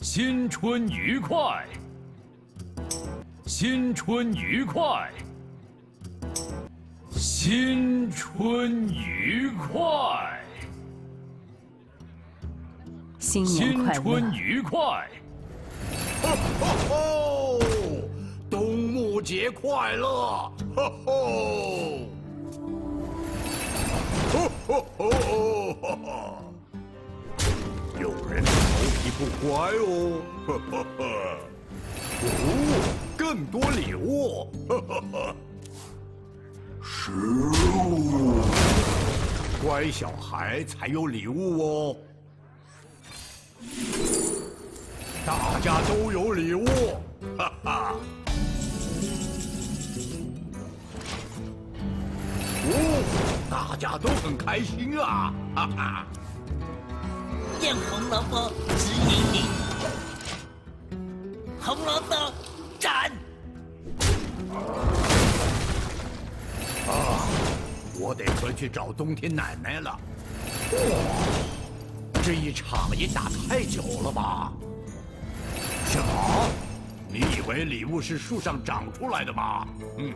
新春愉快，新春愉快，新春愉快，新年快。乐！春愉快。吼吼！冬木节快。乐！吼吼！吼吼吼吼吼！有人的头皮不乖哦！呵呵呵！哦，更多礼物！呵呵呵！食物，乖小孩才有礼物哦。大家都有礼物，哈哈！哦，大家都很开心啊，哈哈！让红萝卜指引你，红萝卜斩！啊，我得回去找冬天奶奶了。哇，这一场也打太久了吧？什么？你以为礼物是树上长出来的吗？嗯。